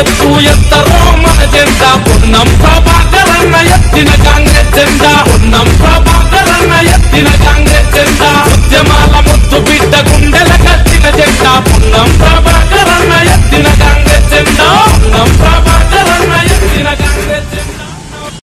ఎత్తు ఎత్తరో మన జెండా. పొన్నం ప్రభాకరన్న ఎత్తిన కాంగ్రెస్ జెండా. పొన్నం ప్రభాకరన్న ఎత్తిన కాంగ్రెస్ జెండా. ఉద్యమాల ముద్దు బిడ్డ గుండెల